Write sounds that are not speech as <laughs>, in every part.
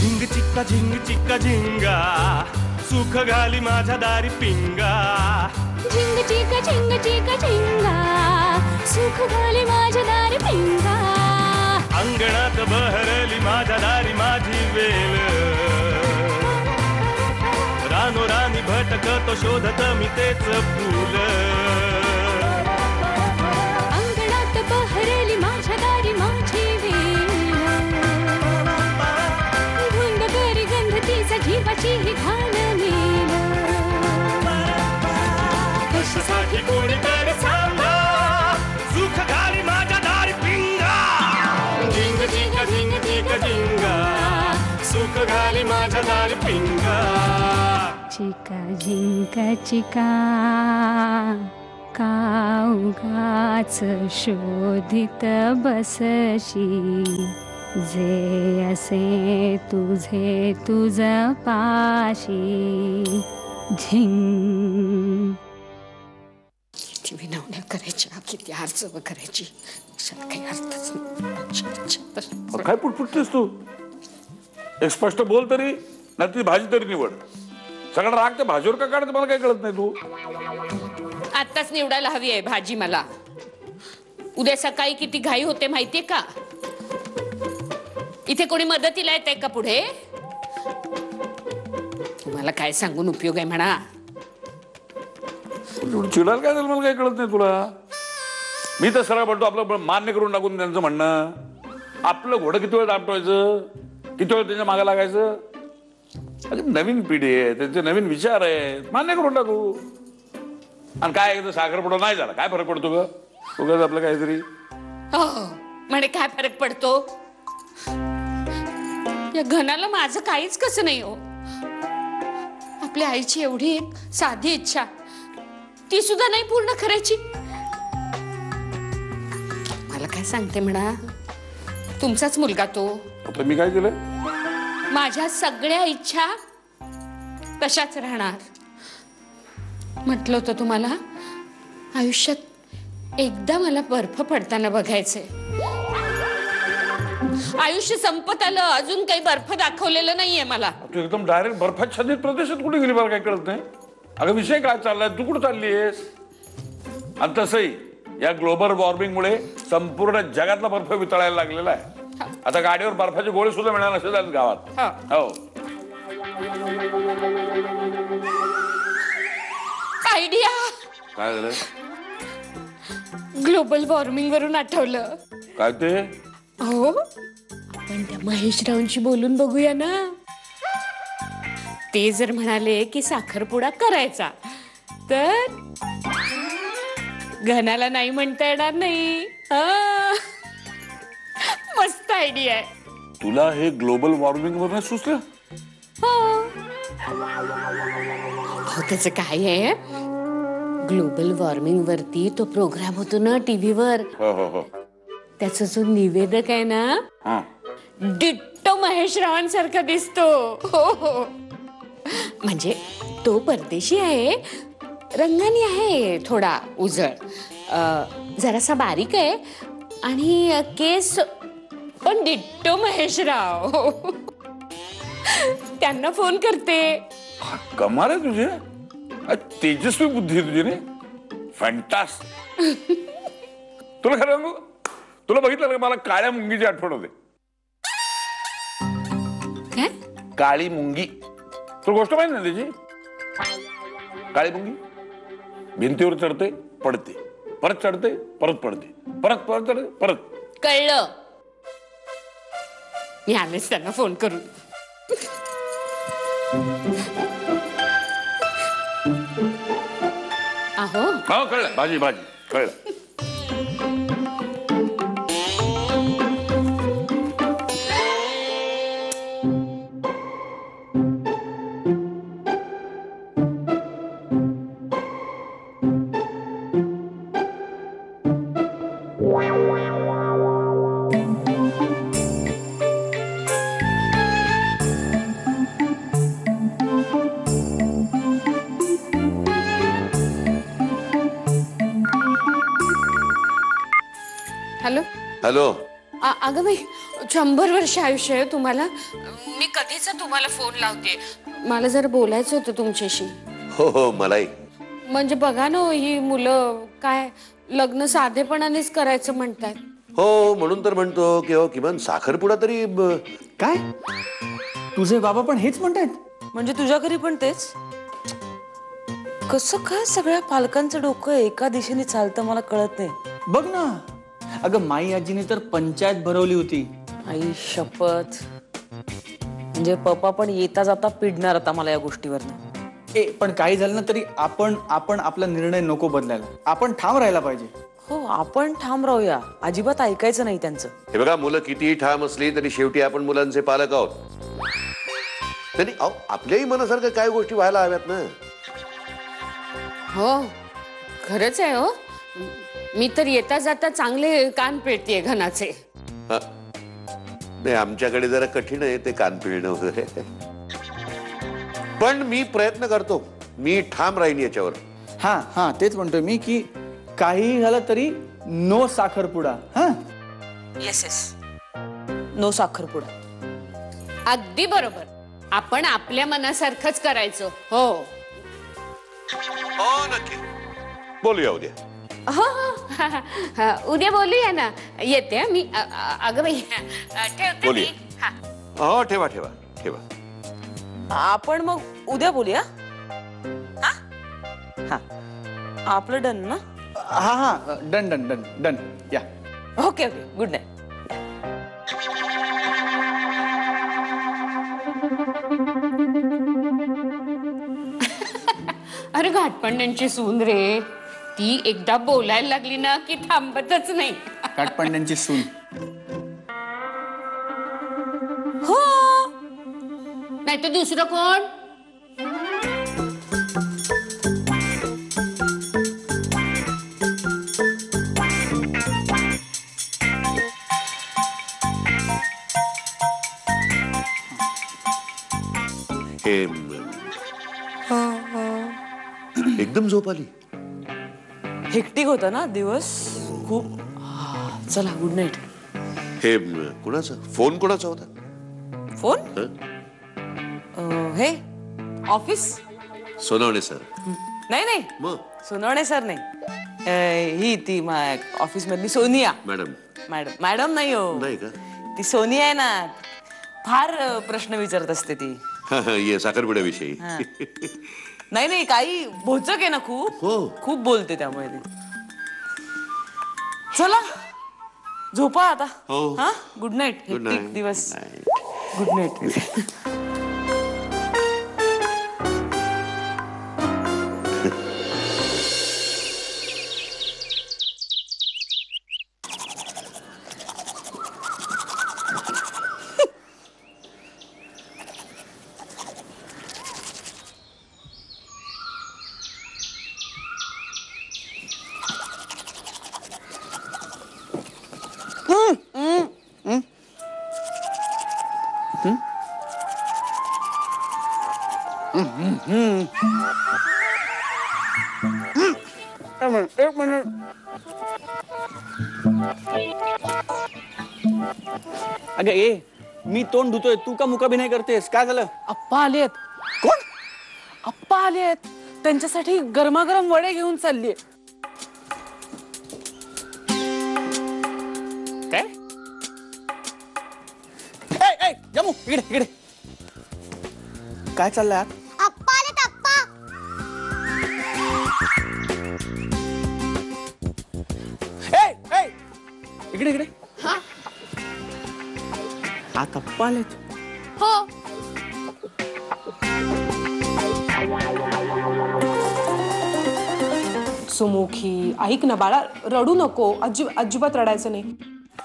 झिंग चिक्का झिंग चिक्का झिंगा. सुख घाली माझ्या दारी पिंगा. झिंग चिक झिंग चिक झिंगा. सुख घाली माझ्या दारी पिंगा. अंगणात बहरली माझ्या दारी माझी वेल. रानो राणी भटकतो शोधत मी तेच फुल. अंगणात बहरली माझ्या दारी माझी जीवाची ही घाण नेल कशासाठी कोणी तर सांगा सुख घाली माझ्या दारी पिंगा. झिंग झिंग झिंग झिंग झिंगा. सुख घाली माझ्या दारी पिंगा. चिका झिंका चिका. काउगाच शोधित बसशी. जे असे तुझे तुझ पाशी झिंग. किती विनवण्या करायच्या किती आरचव करायची. अशात काही अर्थच नाही. अच्छा, अच्छा, तसं. अरे काय पुटपुटतेस तू? एक स्पष्ट बोल तरी नाही ती भाजी तरी निवड. सगळा राग त्या भाजीवर का काढते मला काय कळत नाही तू. आत्ताच निवडायला हवी आहे भाजी मला. उद्या सकाळी किती घाई होते माहितीये का? इथे कोणी मदतीला येत आहे का पुढे? तुम्हाला काय सांगून उपयोग आहे म्हणा. चिडायला काय झालं? मला काय कळत नाही तुला. मी तर सरळ म्हणतो आपलं मान्य करून टाकून त्यांचं म्हणणं. आपलं घोडं किती वेळ दापटवायचं किती वेळ त्यांच्या मागे लागायचं? अरे नवीन पिढी आहे त्यांचे नवीन विचार आहेत. मान्य करून टाकू. आणि काय एकदा साखरपुडा नाही झाला. काय फरक पडतो ग? उगाच आपलं काहीतरी. हो म्हणे काय फरक पडतो? या घनाला माझं काहीच कसं नाही हो. आपल्या आईची एवढी एक साधी इच्छा. ती सुद्धा नाही पूर्ण करायची. मला काय सांगते म्हणा? तुमचाच मुलगा तो. आता मी काय केलं माझ्या सगळ्या इच्छा तशाच राहणार. म्हटलं होतं तुम्हाला आयुष्यात एकदा मला बर्फ पडताना बघायचंय. आयुष्य संपत आलं अजून काही बर्फ दाखवलेलं नाहीये मला. तू एकदम डायरेक्ट बर्फाच्छादित प्रदेशात कुठे गेली मला काय कळत नाही? अगं विषय काय चाललाय? तू कुठं चालली आहेस? आणि तसंही या ग्लोबल वॉर्मिंगमुळे संपूर्ण जगातला बर्फ वितळायला लागलेला आहे. आता गाडीवर बर्फाचे गोळे सुद्धा मिळणार नसेल झालेत गावात. हा. हो. आयडिया. काय झालं? ग्लोबल वॉर्मिंग वरून आठवलं. काय ते? हो आपण त्या महेशरावांशी बोलून बघूया ना. ते जर म्हणाले की साखरपुडा करायचा तर घनाला नाही म्हणता येणार नाही. हा. मस्त आयडिया आहे. तुला हे ग्लोबल वॉर्मिंग वर सुचलं? हो. अहो, त्याचं काय आहे? ग्लोबल वॉर्मिंग वरती तो प्रोग्राम होतो ना टीव्हीवर. हो हो हो. त्याचा जो निवेदक आहे ना हा. डिट्टो महेश रावांसारखा दिसतो. हो हो. म्हणजे तो परदेशी आहे रंगाने आहे थोडा उजळ. अं, जरासा बारीक आहे आणि केस पण डिट्टो महेशराव. त्यांना फोन करते. कमाल आहे तुझे. तेजस्वी बुद्धी आहे तुझी रे. फॅन्टास तुला खरं सांगू? तुला बघितलं का मला काळ्या मुंगीची आठवण होते? काय? काळी मुंगी. तुला गोष्ट माहिती ना त्याची? काळी मुंगी. भिंतीवर चढते पडते. परत चढते परत पडते. परत परत चढते परत. कळलं. मी आलेच त्यांना फोन करून. अहो. हो कळलं. भाजी भाजी. कळलं. हॅलो? हॅलो? आ- अगं बाई शंभर वर्ष आयुष्य आहे तुम्हाला. मी कधीच तुम्हाला फोन लावते. मला जरा बोलायचं होतं तुमच्याशी. हो हो मलाही. म्हणजे बघा ना हो, ही मुलं काय लग्न साधेपणानेच करायचं म्हणतात. हो म्हणून तर म्हणतो की हो किमान साखरपुडा तरी ब- काय? तुझे बाबा पण हेच म्हणतायत? म्हणजे तुझ्या घरी पण तेच? कसं काय सगळ्या पालकांचं डोकं एका दिशेने चालतं मला कळत नाही. बघ ना. अगं माई आजीने तर पंचायत भरवली होती. आई शपथ. म्हणजे पप्पा पण येता जाता पिडणार आता मला या गोष्टीवरनं. ए पण काही झालं ना तरी आपण आपण आपला निर्णय नको बदलायला. आपण ठाम राहायला पाहिजे. हो आपण ठाम राहूया. अजिबात ऐकायचं नाही त्यांचं. हे बघा मुलं कितीही ठाम असली तरी शेवटी आपण मुलांचे पालक आहोत. त्यांनी अहो, आपल्याही मनासारखं काय गोष्टी व्हायला हव्यात ना? हो खरंच आहे हो. मी तर येता जाता चांगले कान पेटतीये घनाचे. हा. नाही आमच्याकडे जरा कठीण आहे ते कान पिळणं वगैरे. पण मी प्रयत्न करतो. मी ठाम राहीन याच्यावर. हा हा तेच म्हणतोय मी की काही झालं तरी नो साखरपुडा हा? येस येस नो साखरपुडा. अगदी बरोबर. आपण आपल्या मनासारखंच करायचं. हो. हो नक्की. बोलूया उद्या. हो. हो. उद्या बोलूया ना. येते हं मी अ- अ- अगं बाई ठेवते मी. बोलूया. हा. हो ठेवा ठेवा ठेवा. आपण मग उद्या बोलूया? हा? हा. आपलं डन ना? हा हा. Done done done done. या. Okay okay. गुड नाईट <laughs> अरे घाटपंड्यांची सून रे. ती एकदा बोलायला लागली ना की थांबतच नाही. काटपांड्यांची सून. नाही तर दुसरं कोण? हे एकदम झोप आली. हेक्टिक होता ना दिवस? खूप. हा, चला गुड नाईट हे कुणाचा? फोन कुणाचा होता? फोन? हं? हे ऑफिस? सोनवणे सर. नाही नाही. मग? सोनवणे सर नाही. अं, ही ती ऑफिस मधली सोनिया. मॅडम. मॅडम मॅडम नाही हो. नाही का? ती सोनिया आहे ना फार अं, प्रश्न विचारत असते ती. हा, हा, ये साखरपुड्याविषयी. नाही नाही काही भोचक आहे ना खूप. हो. खूप बोलते त्यामुळे ती. चला झोपा आता. हो. हा? Good night hectic night. दिवस. गुड नाईट अगं ए मी तोंड धुतोय. तू का मुकाबी नाही करतेस? काय झालं? आप्पा आलेत. कोण? आप्पा आलेत. त्यांच्यासाठी गरमागरम वडे घेऊन चालली काय? ए, ए, जमू. इकडे इकडे. काय चाललंय आत? इकडे इकडे. आत अप्पा आलेत हो. सुमुखी ऐक ना बाळा रडू नको. अजिब अजिबात रडायचं नाही.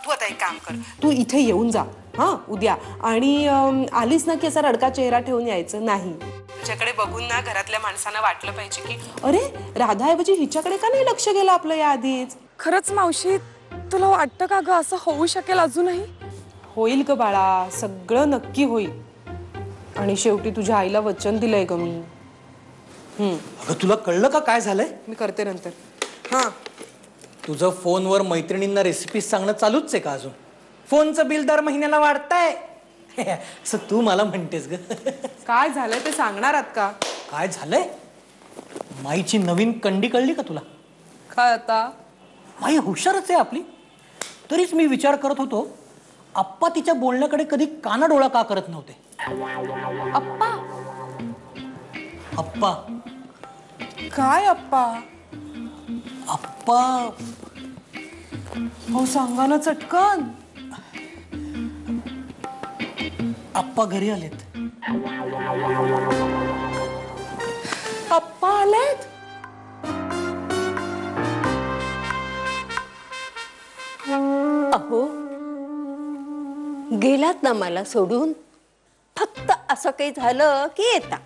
तू आता एक काम कर. तू इथे येऊन जा. हा उद्या. आणि अम, आलीस ना की असा रडका चेहरा ठेवून यायचं? नाही. तुझ्याकडे बघून ना घरातल्या माणसांना वाटलं पाहिजे की अरे राधाऐवजी हिच्याकडे का नाही लक्ष गेलं आपलं या आधीच? खरंच मावशी तुला वाटतं का ग असं होऊ शकेल अजूनही? होईल ग बाळा सगळं नक्की होईल. आणि शेवटी तुझ्या आईला वचन दिलंय ग मी. अगं तुला कळलं का काय झालंय? मी करते नंतर. हा. तुझं फोनवर मैत्रिणींना रेसिपी सांगणं चालूच आहे का अजून? फोनचं बिल दर महिन्याला वाढतंय. <laughs> असं तू मला म्हणतेस ग. <laughs> काय झालंय ते सांगणार आहात का? काय झालंय? माईची नवीन कंडी कळली का तुला? काय आता? माई हुशारच आहे आपली. तरीच मी विचार करत होतो आप्पा तिच्या बोलण्याकडे कधी कानाडोळा का करत नव्हते? अप्पा आप्पा! काय अप्पा आप्पा! हो सांगा ना चटकन. आप्पा घरी आलेत. अप्पा आलेत? गेलात ना मला सोडून? फक्त असं काही झालं की येता.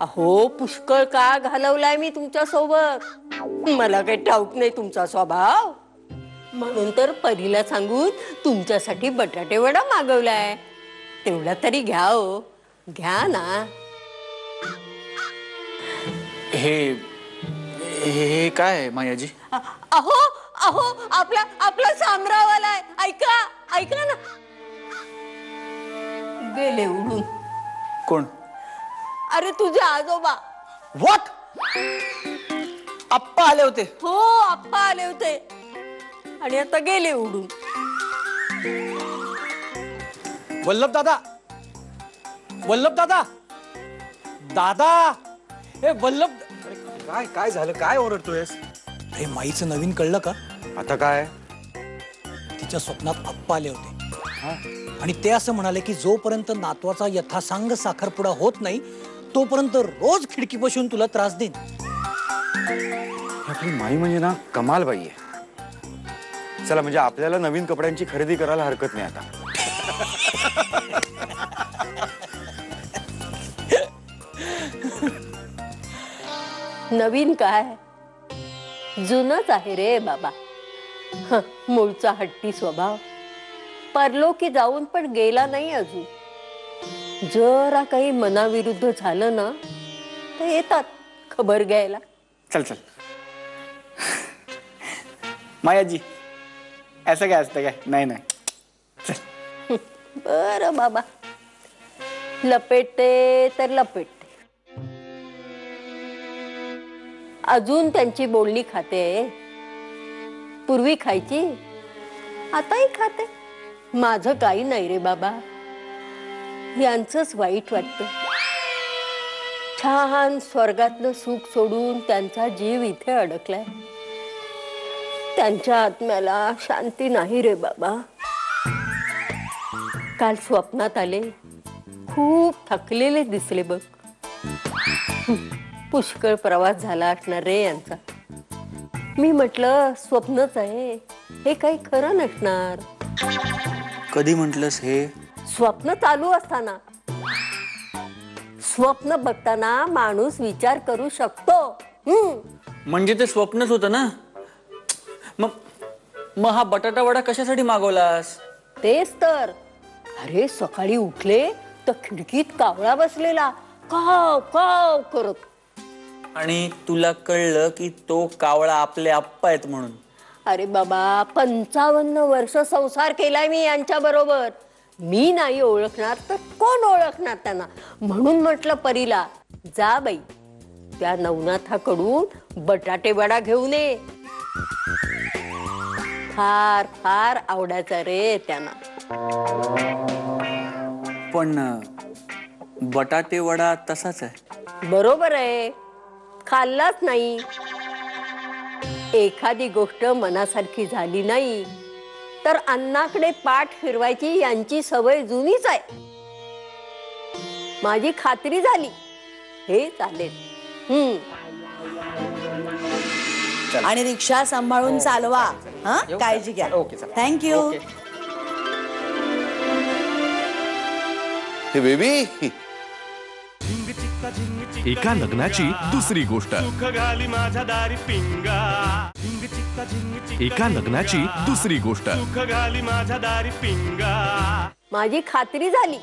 अहो पुष्कळ का घालवलाय मी तुमच्यासोबत मला काही ठाऊक नाही तुमचा स्वभाव. म्हणून तर परीला सांगून तुमच्यासाठी बटाटे वडा मागवलाय. तेवढा तरी घ्या हो. घ्या ना. हे हे काय मायाजी? अ- अहो अहो आपला आपला सामरावाला ऐका ऐका ना. गेले उडून कोण? अरे तुझे आजोबा. व्हॉट आप्पा आले होते. हो आप्पा आले होते. आणि आता गेले उडून. वल्लभ दादा. वल्लभ दादा. दादा. हे वल्लभ. काय काय झालं? काय ओरडतोयस? अरे माईचं नवीन कळलं का? आता काय? तिच्या स्वप्नात आप्पा आले होते. आणि ते असं म्हणाले की जोपर्यंत नातवाचा यथासांग साखरपुडा होत नाही तोपर्यंत रोज खिडकी बसून तुला त्रास देईन. आपली माई म्हणजे ना कमाल बाई आहे. चला म्हणजे आपल्याला नवीन कपड्यांची खरेदी करायला हरकत नाही आता. नवीन काय? जुनच आहे रे बाबा. हं, मूळचा हट्टी स्वभाव. परलोकी जाऊन पण गेला नाही अजून. जरा काही मनाविरुद्ध झालं ना तर येतात खबर घ्यायला. चल चल. मायाजी असं काय असतं काय? नाही नाही. बर बाबा. लपेटते तर लपेटते अजून त्यांची बोलणी खाते. पूर्वी खायची आताही खाते. माझं काही नाही रे बाबा. यांचंच वाईट वाटतं. छान स्वर्गातलं सुख सोडून त्यांचा जीव इथे अडकलाय. त्यांच्या आत्म्याला शांती नाही रे बाबा. काल स्वप्नात आले. खूप थकलेले दिसले बघ. पुष्कळ प्रवास झाला असणार रे यांचा. मी म्हटलं स्वप्नच आहे. हे काही खरं नसणार. कधी म्हंटलस हे? स्वप्न चालू असताना. स्वप्न बघताना माणूस विचार करू शकतो. हम्म. म्हणजे ते स्वप्नच होतं ना? मग मग हा बटाटा वडा कशासाठी मागवलास? तेच तर. अरे सकाळी उठले तर खिडकीत कावळा बसलेला. काव काव करत. आणि तुला कळलं की तो कावळा आपले आप्पा आहेत म्हणून. अरे बाबा पंचावन्न वर्ष संसार केलाय मी यांच्या बरोबर. मी नाही ओळखणार तर कोण ओळखणार त्यांना? म्हणून म्हटलं परीला जा बाई त्या नवनाथाकडून बटाटे वडा घेऊन ये. फार फार आवडायचा रे त्यांना. पण बटाटे वडा तसाच आहे. बरोबर आहे. खाल्लाच नाही. एखादी गोष्ट मनासारखी झाली नाही तर अन्नाकडे पाठ फिरवायची यांची सवय जुनीच आहे. माझी खात्री झाली. हे चालेल. हम्म. आणि रिक्षा सांभाळून चालवा. हा? काळजी घ्या. थँक्यू हे बेबी. एका लग्नाची दुसरी गोष्ट. घाली माझ्या दारी पिंगा. एका लग्नाची दुसरी गोष्ट. घाली माझ्या दारी पिंगा. माझी खात्री झाली.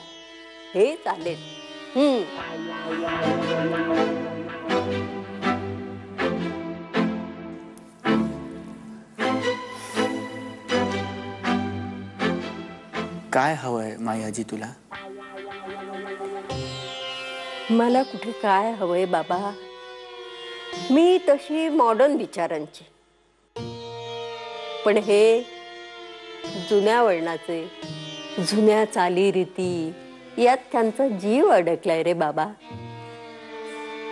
हे चालेल. हम्म. काय हवंय माई आजी तुला? मला कुठे काय हवंय बाबा? मी तशी मॉडर्न विचारांची. पण हे जुन्या वळणाचे जुन्या चालीरीती यात त्यांचा जीव अडकलाय रे बाबा.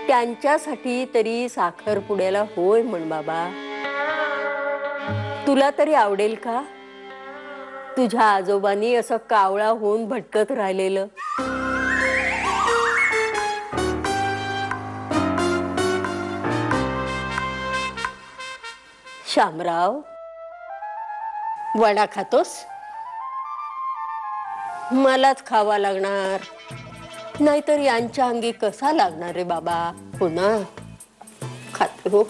त्यांच्यासाठी तरी साखरपुड्याला होय म्हण बाबा. तुला तरी आवडेल का? तुझ्या आजोबांनी असं कावळा होऊन भटकत राहिलेलं. शामराव. वडा खातोस? मलाच खावा लागणार. नाहीतर यांच्या अंगी कसा लागणार रे बाबा? हो पुन्हा खाते हो.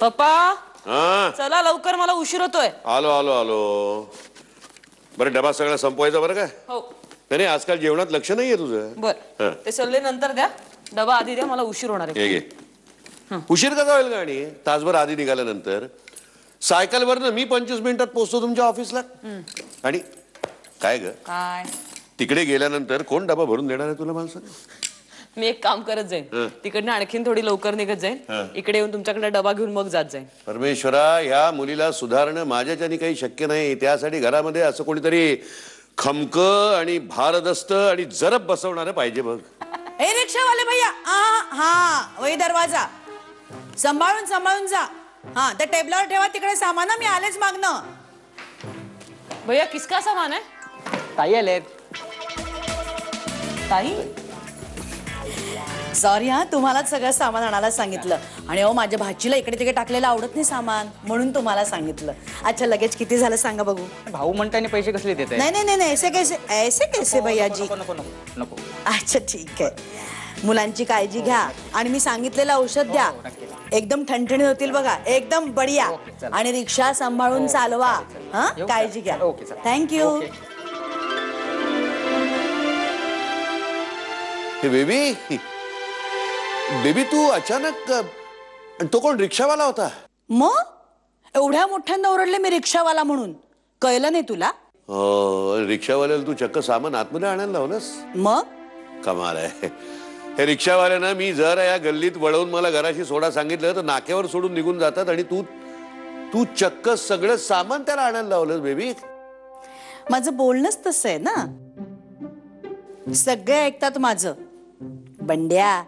पप्पा? हा? चला लवकर मला उशीर होतोय. आलो आलो आलो. बरं डबा सगळा संपवायचा बरं काय हो. नाही नाही, आजकाल जेवणात लक्ष नाहीये तुझं. बर. ते सल्ले नंतर द्या. डबा आधी द्या मला उशीर होणार आहे. हे. घे उशीर कसा होईल गाडी तासभर आधी निघाल्यानंतर. सायकलवर मी पंचवीस मिनिटात पोहोचतो तुमच्या ऑफिसला. आणि काय ग? काय? तिकडे गेल्यानंतर कोण डबा भरून देणार आहे तुला मला सांग मी एक काम करत जाईन. हं. तिकडनं आणखीन थोडी लवकर निघत हं. जाईन इकडे येऊन तुमच्याकडे डबा घेऊन मग जात जाईन. परमेश्वरा ह्या मुलीला सुधारणं माझ्याच्यानी काही शक्य नाही. त्यासाठी घरामध्ये असं कोणीतरी खमक आणि भारदस्त आणि जरब बसवणार पाहिजे बघ. ए रिक्षावाले भैया हा हा वही दरवाजा. सांभाळून सांभाळून जा. हा त्या टेबलावर ठेवा तिकडे सामान. हं, मी आलेच मागणं भैया किसका सामान आहे? ताई आले ताई? सॉरी हा तुम्हालाच सगळं सामान आणायला सांगितलं. आणि अहो माझ्या भाचीला इकडे तिकडे टाकलेलं आवडत नाही सामान म्हणून तुम्हाला सांगितलं. अच्छा लगेच किती झालं सांगा बघू. भाऊ म्हणताना पैसे कसले देत नाही नाही नाही नाही ऐसे कैसे ऐसे कैसे भैया जी? नको नको नको नको. अच्छा ठीक आहे. मुलांची काळजी घ्या आणि मी सांगितलेलं औषध द्या. एकदम ठणठणीत होतील बघा. एकदम बढिया. आणि रिक्षा सांभाळून चालवा. हा येऊ काळजी? घ्या. ओके, चला. Thank you okay. हे बेबी बेबी तू अचानक अ, तो कोण रिक्षावाला होता? मग? एवढ्या मोठ्यांदा ओरडले मी रिक्षावाला म्हणून. कळलं नाही तुला? हो, रिक्षावाल्याला तू चक्क सामान आतमध्ये आणायला लावलंस? मग? कमाल आहे. हे रिक्षावाल्यानं मी जर या गल्लीत वळवून मला घराशी सोडा सांगितलं तर नाक्यावर सोडून निघून जातात आणि तू तू चक्क सगळं सामान त्याला आणायला लावलंस बेबी. माझं बोलणंच तसं आहे ना. सगळे ऐकतात माझं. बंड्या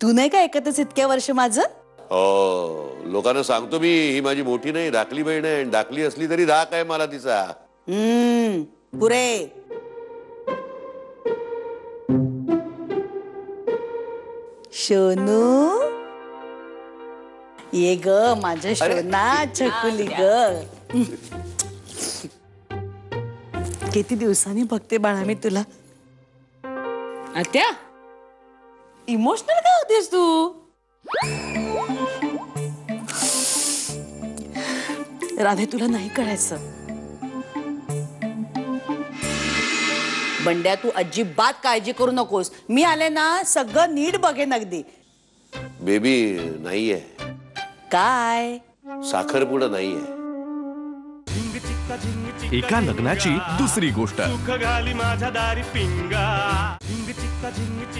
तू नाही का ऐकतच इतक्या वर्ष माझं? हो लोकांना सांगतो मी ही माझी मोठी नाही धाकली बहीण आहे आणि धाकली असली तरी धाक आहे मला तिचा. हम्म पुरे. शोनू? ये ग माझ्या शोना छकुली ग. किती दिवसांनी बघते बाळा मी तुला. आत्या? इमोशनल का होतेस तू राधे तुला नाही कळायचं बंड्या तू अजिबात काळजी करू नकोस. मी आले ना सगळं नीट बघेन अगदी. बेबी नाहीये. काय? साखरपुडा नाहीये. एका लग्नाची दुसरी गोष्ट. घाली माझ्या दारी पिंगा.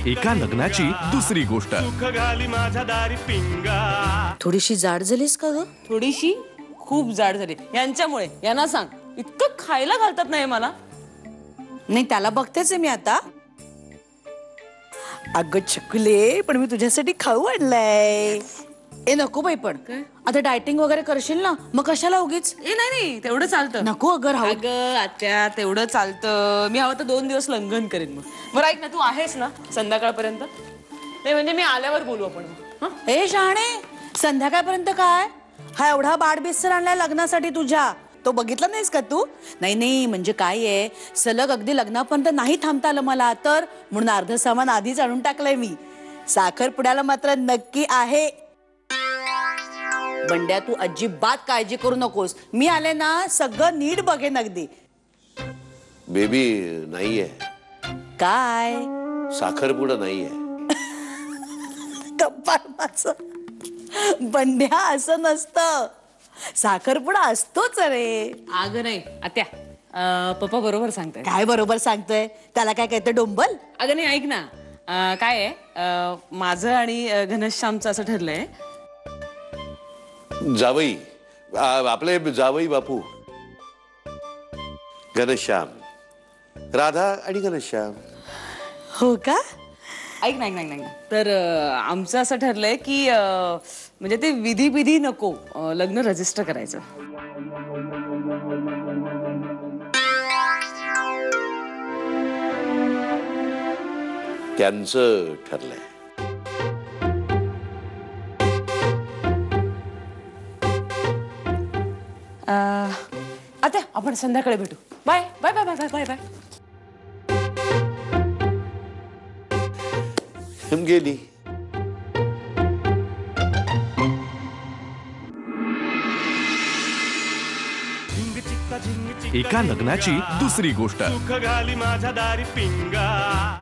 एका लग्नाची दुसरी गोष्ट. सुख घाली माझ्या दारी पिंगा. थोडीशी जाड झालीस का ग? थोडीशी खूप जाड झाली. यांच्यामुळे यांना सांग. इतकं खायला घालतात नाही मला? नाही त्याला बघतेच आहे मी आता. अगं चकुले पण मी तुझ्यासाठी खाऊ आणलाय. ए नको बाई पण. आता डायटिंग वगैरे करशील ना मग कशाला उगीच? ए नाही नाही तेवढं चालतं. नको अगं राहू अगं आत्या तेवढं चालतं. मी हवं तर दोन दिवस लंघन करेन मग. बरं ऐक ना तू आहेस ना संध्याकाळपर्यंत? नाही म्हणजे मी आल्यावर बोलू आपण. मग, हं? ए शहाणे संध्याकाळपर्यंत काय? हा एवढा बाडबिस्तर आणलाय लग्नासाठी तुझ्या. तो बघितला नाहीस का तू? नाही नाही म्हणजे काय आहे? सलग अगदी लग्नापर्यंत नाही थांबता आलं मला. तर म्हणून अर्ध सामान आधीच आणून टाकलंय मी. साखरपुड्याला मात्र नक्की आहे बंड्या तू अजिबात काळजी करू नकोस. मी आले ना सगळं नीट बघेन अगदी. बेबी नाहीये. काय? साखरपुडा नाहीये. माझं. बंड्या असं नसतं. साखरपुडा असतोच रे. अगं नाही आत्या अं, पप्पा बरोबर सांगताय काय बरोबर सांगतोय? त्याला काय कहते डोंबल? अगं नाही ऐक ना. अं, काय आहे? अं, माझं आणि अं, घनश्यामचं असं ठरलंय. जावई आपले जावई बापू. घनश्याम. राधा आणि घनश्याम. हो का? ऐक ना ऐक ना ऐक ना, ऐक ना. तर अं, आमचं असं ठरलंय की अं, म्हणजे ते विधी विधी नको अं, लग्न रजिस्टर करायचं. त्यांचं ठरलंय. आत्या आपण संध्याकाळी भेटू. Bye bye bye bye bye bye bye. हम गेली. एका लग्नाची दुसरी गोष्ट. सुख घाली माझ्या दारी पिंगा.